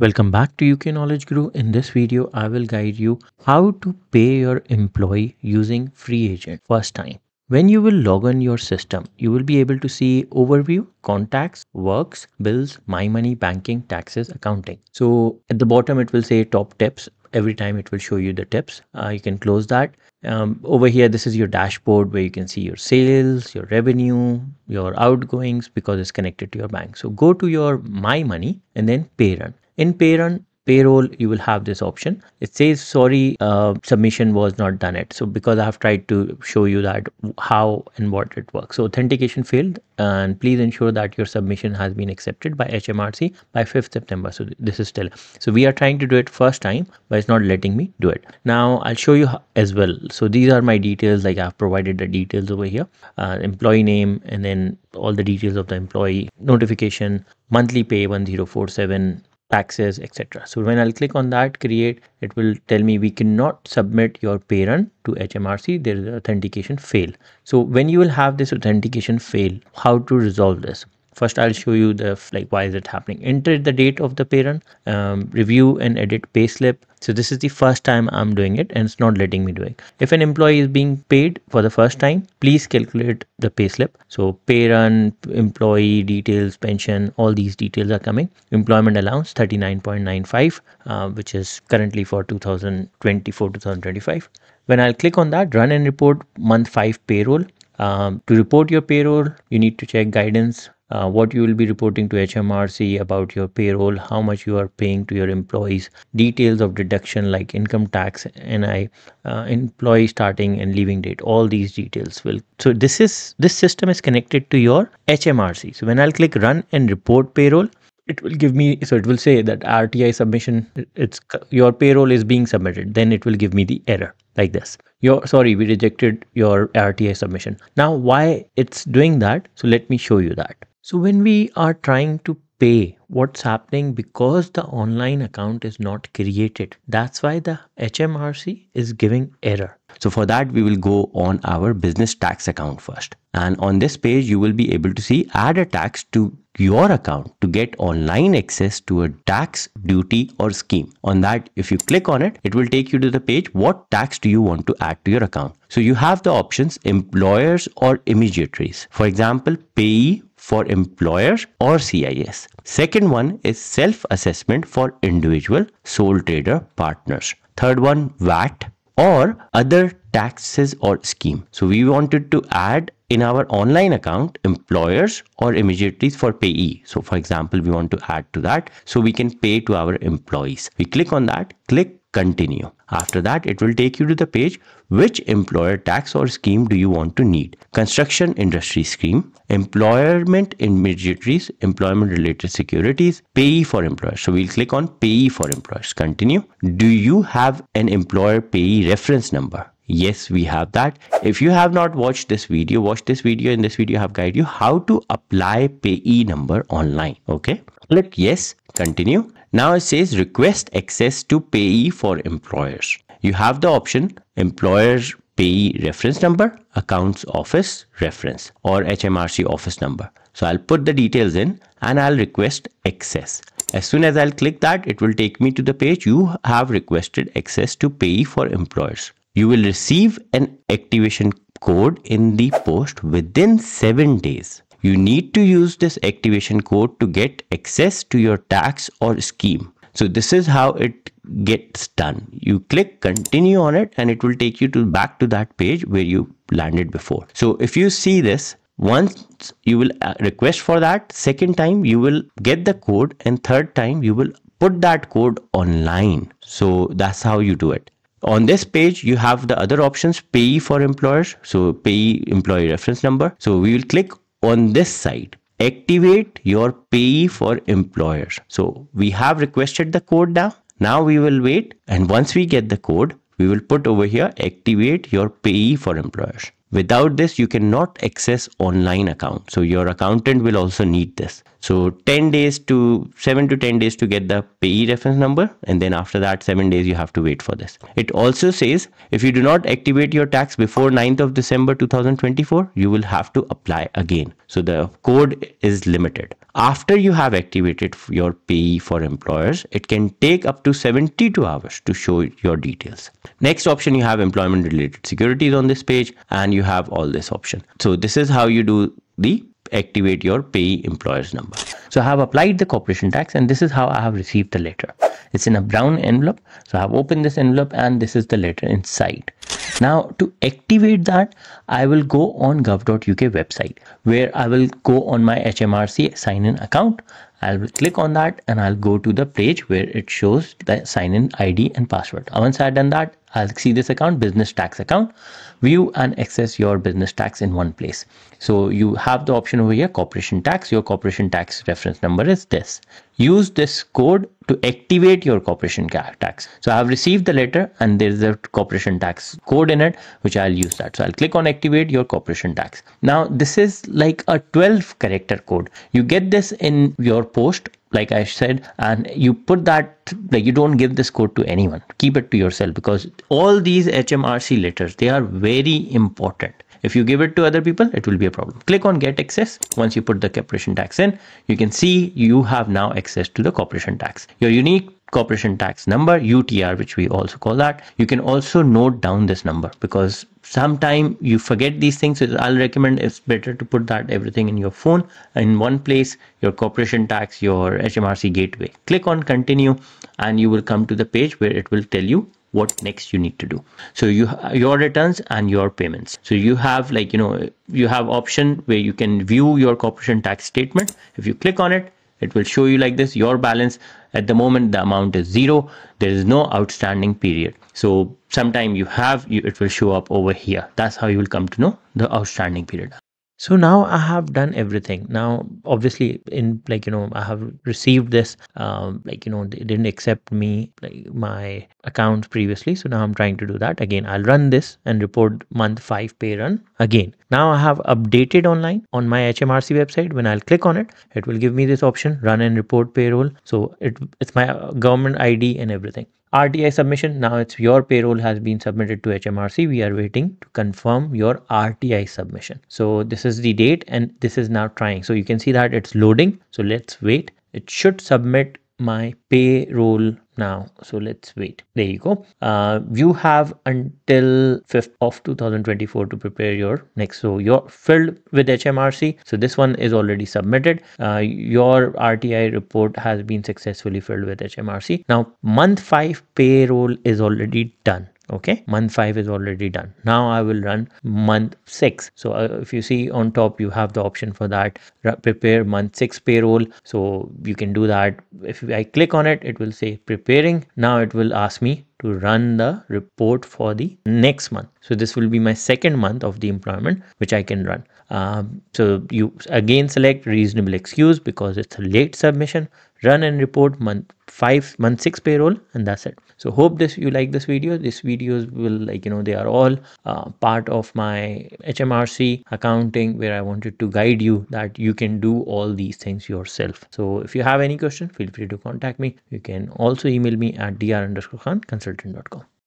Welcome back to UK Knowledge Guru. In this video, I will guide you how to pay your employee using FreeAgent first time. When you will log on your system, you will be able to see overview, contacts, works, bills, my money, banking, taxes, accounting. So at the bottom, it will say top tips. Every time it will show you the tips. Uh, you can close that. Um, over here, this is your dashboard where you can see your sales, your revenue, your outgoings because it's connected to your bank. So go to your my money and then pay run in Payrun, payroll you will have this option. It says sorry uh, submission was not done yet. So because i have tried to show you that how and what it works. So authentication failed and please ensure that your submission has been accepted by hmrc by 5th september. So this is still. So we are trying to do it first time but it's not letting me do it. Now i'll show you as well. So these are my details like i've provided the details over here. Uh, employee name and then all the details of the employee notification monthly pay 1047 taxes etc so when i'll click on that create it will tell me we cannot submit your pay run to hmrc there is authentication fail. So when you will have this authentication fail how to resolve this first i'll show you the like why is it happening. Enter the date of the parent um, review and edit payslip. So this is the first time i'm doing it and it's not letting me do it. If an employee is being paid for the first time please calculate the payslip. So pay run employee details pension all these details are coming. Employment allowance 39.95 uh, which is currently for 2024 2025 when i'll click on that run and report month 5 payroll. Um, to report your payroll you need to check guidance uh, what you will be reporting to HMRC about your payroll, how much you are paying to your employees, details of deduction like income tax, NI, uh, employee starting and leaving date, all these details will. So this is this system is connected to your HMRC. So when I'll click run and report payroll, it will give me so it will say that RTI submission it's your payroll is being submitted then it will give me the error like this your sorry we rejected your RTI submission now why it's doing that so let me show you that so when we are trying to pay what's happening because the online account is not created that's why the hmrc is giving error. So for that we will go on our business tax account first. And on this page you will be able to see add a tax to your account to get online access to a tax duty or scheme on that if you click on it it will take you to the page what tax do you want to add to your account so you have the options employers or intermediaries for example PAYE for employers or CIS. Second one is self-assessment for individual sole trader partners. Third one VAT or other taxes or scheme. So we wanted to add in our online account employers or intermediaries for PAYE. So for example, we want to add to that so we can pay to our employees. We click on that, click continue. After that, it will take you to the page which employer tax or scheme do you want to need. Construction industry scheme, employment intermediaries, employment related securities, PAYE for employers. So we'll click on PAYE for employers. Continue. Do you have an employer PAYE reference number? Yes, we have that. If you have not watched this video, watch this video. In this video, I have guided you how to apply PAYE number online. Okay. Click yes, continue. Now it says request access to PAYE for employers. You have the option employers PAYE reference number, accounts office reference or HMRC office number. So I'll put the details in and I'll request access. As soon as I'll click that, it will take me to the page you have requested access to PAYE for employers. You will receive an activation code in the post within 7 days. You need to use this activation code to get access to your tax or scheme. So this is how it gets done. You click continue on it and it will take you to back to that page where you landed before. So if you see this, once you will uh, request for that, second time you will get the code and third time you will put that code online. So that's how you do it. On this page, you have the other options, PAYE for employers. So PAYE employee reference number. So we will click on this side. Activate your PAYE for employers. So we have requested the code now. Now we will wait. And once we get the code we will put over here activate your PAYE for employers Without this, you cannot access online account. So your accountant will also need this. So 10 days to 7 to 10 days to get the PAYE reference number. And then after that, 7 days you have to wait for this. It also says if you do not activate your tax before 9th of December 2024, you will have to apply again. So the code is limited. After you have activated your PAYE for employers it can take up to 72 hours to show your details next option you have employment related securities on this page and you have all this option so this is how you do the activate your pay employer's number. So I have applied the corporation tax and this is how I have received the letter. It's in a brown envelope. So I have opened this envelope and this is the letter inside. Now to activate that, I will go on gov.uk website where I will go on my HMRC sign in account. I'll click on that and I'll go to the page where it shows the sign in ID and password. Once I've done that, I'll see this account, business tax account, view and access your business tax in one place. So you have the option over here, corporation tax. Your corporation tax reference number is this. Use this code to activate your corporation tax. So I have received the letter and there's a corporation tax code in it, which I'll use that. So I'll click on activate your corporation tax. Now this is like a 12 character code. You get this in your post like I said, and you put that like you don't give this code to anyone. Keep it to yourself because all these HMRC letters they are very important. If you give it to other people, it will be a problem. Click on get access. Once you put the corporation tax in, you can see you have now access to the corporation tax. Your unique corporation tax number UTR which we also call that you can also note down this number because sometime you forget these things so I'll recommend it's better to put that everything in your phone in one place your corporation tax your HMRC gateway click on continue and you will come to the page where it will tell you what next you need to do. So you your returns and your payments. So you have like you know you have option where you can view your corporation tax statement. If you click on it it will show you like this your balance. At the moment the amount is zero. There is no outstanding period. So sometime you have you, it will show up over here. That's how you will come to know the outstanding period so now i have done everything. Now obviously in like you know i have received this um, like you know they didn't accept me like my account previously. So now i'm trying to do that. Again i'll run this and report month 5 pay run again. Now i have updated online on my hmrc website. When i'll click on it it will give me this option run and report payroll. So it it's my government id and everything RTI submission. Now it's your payroll has been submitted to HMRC. We are waiting to confirm your RTI submission. So this is the date and this is now trying. So you can see that it's loading. So let's wait. It should submit my payroll now. So let's wait. There you go. Uh, you have until 5th of 2024 to prepare your next. So you're filled with hmrc so this one is already submitted. Uh, your rti report has been successfully filled with hmrc now month 5 payroll is already done okay month 5 is already done. Now i will run month 6 so uh, if you see on top you have the option for that. Prepare month 6 payroll. So you can do that. If i click on it it will say preparing. Now it will ask me to run the report for the next month. So this will be my second month of the employment which i can run. Um, so you again select reasonable excuse because it's a late submission. Run and report month 5 month 6 payroll and that's it. So hope this you like this video. This videos will like you know they are all uh, part of my hmrc accounting where i wanted to guide you that you can do all these things yourself. So if you have any question feel free to contact me. You can also email me at dr underscore khan consultant.com